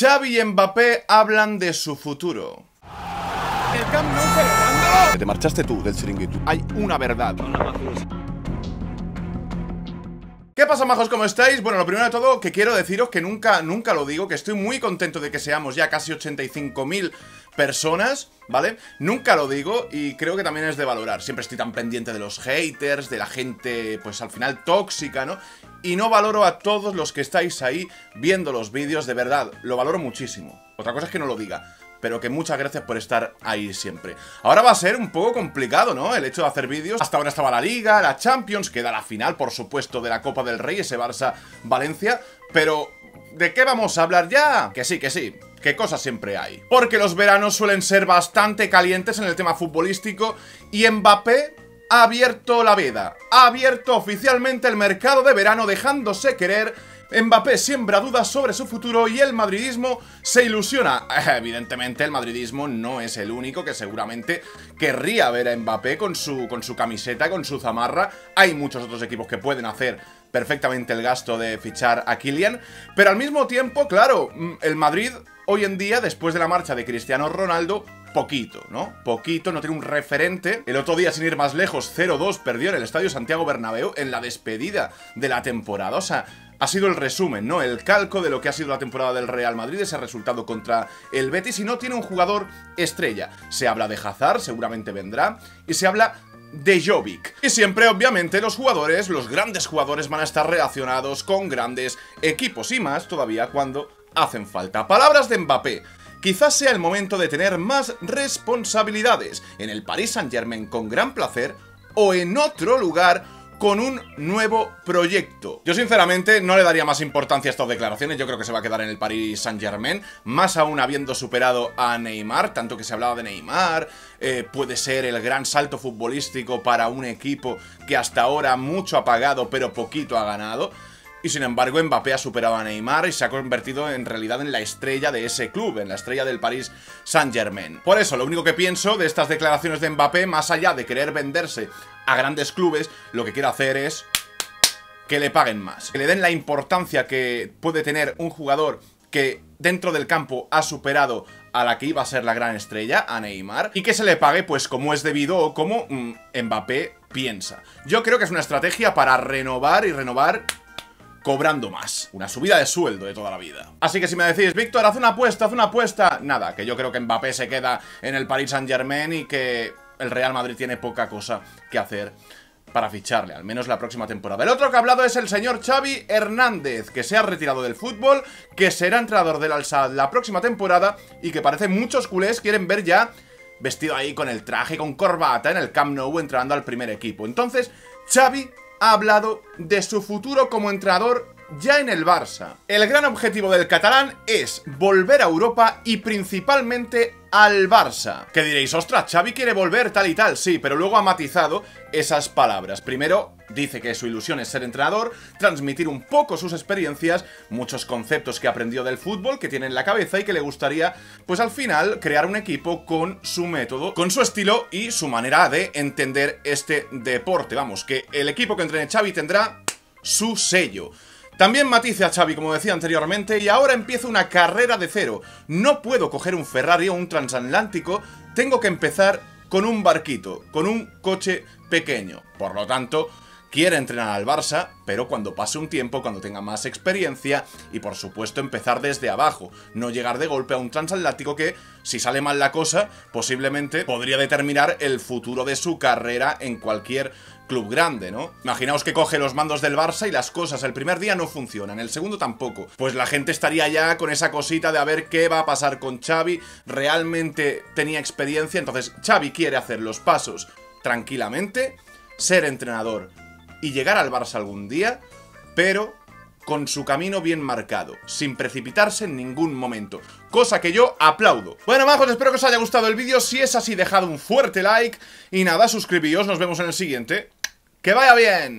Xavi y Mbappé hablan de su futuro. El Camp Nou celebrando. Te marchaste tú del chiringuito. Hay una verdad. ¿Qué pasa, majos? ¿Cómo estáis? Bueno, lo primero de todo, que quiero deciros que nunca, nunca lo digo, que estoy muy contento de que seamos ya casi 85.000 personas, ¿vale? Nunca lo digo y creo que también es de valorar. Siempre estoy tan pendiente de los haters, de la gente, pues al final tóxica, ¿no? Y no valoro a todos los que estáis ahí viendo los vídeos, de verdad, lo valoro muchísimo. Otra cosa es que no lo diga pero que muchas gracias por estar ahí siempre. Ahora va a ser un poco complicado, ¿no? El hecho de hacer vídeos. Hasta ahora estaba la Liga, la Champions, queda la final, por supuesto, de la Copa del Rey, ese Barça-Valencia, pero... ¿De qué vamos a hablar ya? Que sí, que sí, que cosas siempre hay. Porque los veranos suelen ser bastante calientes en el tema futbolístico y Mbappé ha abierto la veda, ha abierto oficialmente el mercado de verano dejándose querer Mbappé siembra dudas sobre su futuro y el madridismo se ilusiona. Evidentemente el madridismo no es el único que seguramente querría ver a Mbappé con su, con su camiseta, con su zamarra. Hay muchos otros equipos que pueden hacer perfectamente el gasto de fichar a Kylian. Pero al mismo tiempo, claro, mm, el Madrid hoy en día, después de la marcha de Cristiano Ronaldo, poquito, ¿no? Poquito, no tiene un referente. El otro día, sin ir más lejos, 0-2 perdió en el Estadio Santiago Bernabéu en la despedida de la temporada. O sea, ha sido el resumen, ¿no? El calco de lo que ha sido la temporada del Real Madrid, ese resultado contra el Betis y no tiene un jugador estrella. Se habla de Hazard, seguramente vendrá, y se habla de Jovic. Y siempre, obviamente, los jugadores, los grandes jugadores van a estar relacionados con grandes equipos y más todavía cuando hacen falta. Palabras de Mbappé. Quizás sea el momento de tener más responsabilidades en el Paris Saint-Germain con gran placer o en otro lugar con un nuevo proyecto. Yo sinceramente no le daría más importancia a estas declaraciones, yo creo que se va a quedar en el Paris Saint Germain, más aún habiendo superado a Neymar, tanto que se hablaba de Neymar, eh, puede ser el gran salto futbolístico para un equipo que hasta ahora mucho ha pagado pero poquito ha ganado. Y sin embargo Mbappé ha superado a Neymar y se ha convertido en realidad en la estrella de ese club, en la estrella del Paris Saint-Germain. Por eso, lo único que pienso de estas declaraciones de Mbappé, más allá de querer venderse a grandes clubes, lo que quiero hacer es que le paguen más. Que le den la importancia que puede tener un jugador que dentro del campo ha superado a la que iba a ser la gran estrella, a Neymar, y que se le pague pues como es debido o como mm, Mbappé piensa. Yo creo que es una estrategia para renovar y renovar cobrando más. Una subida de sueldo de toda la vida. Así que si me decís, Víctor, haz una apuesta, haz una apuesta... Nada, que yo creo que Mbappé se queda en el Paris Saint Germain y que el Real Madrid tiene poca cosa que hacer para ficharle, al menos la próxima temporada. El otro que ha hablado es el señor Xavi Hernández, que se ha retirado del fútbol, que será entrenador del Alsa la próxima temporada y que parece muchos culés quieren ver ya vestido ahí con el traje, con corbata en el Camp Nou entrando al primer equipo. Entonces, Xavi ha hablado de su futuro como entrenador ya en el Barça. El gran objetivo del catalán es volver a Europa y principalmente al Barça. Que diréis, ostras, Xavi quiere volver tal y tal, sí, pero luego ha matizado esas palabras. Primero, dice que su ilusión es ser entrenador, transmitir un poco sus experiencias, muchos conceptos que aprendió del fútbol, que tiene en la cabeza y que le gustaría, pues al final, crear un equipo con su método, con su estilo y su manera de entender este deporte. Vamos, que el equipo que entrene Xavi tendrá su sello. También matice a Xavi, como decía anteriormente, y ahora empieza una carrera de cero. No puedo coger un Ferrari o un transatlántico, tengo que empezar con un barquito, con un coche pequeño. Por lo tanto, quiere entrenar al Barça, pero cuando pase un tiempo, cuando tenga más experiencia y por supuesto empezar desde abajo, no llegar de golpe a un transatlántico que, si sale mal la cosa, posiblemente podría determinar el futuro de su carrera en cualquier club grande, ¿no? Imaginaos que coge los mandos del Barça y las cosas el primer día no funcionan, el segundo tampoco. Pues la gente estaría ya con esa cosita de a ver qué va a pasar con Xavi, realmente tenía experiencia, entonces Xavi quiere hacer los pasos tranquilamente, ser entrenador y llegar al Barça algún día, pero con su camino bien marcado, sin precipitarse en ningún momento, cosa que yo aplaudo. Bueno, majos, espero que os haya gustado el vídeo, si es así, dejad un fuerte like, y nada, suscribíos, nos vemos en el siguiente. ¡Que vaya bien!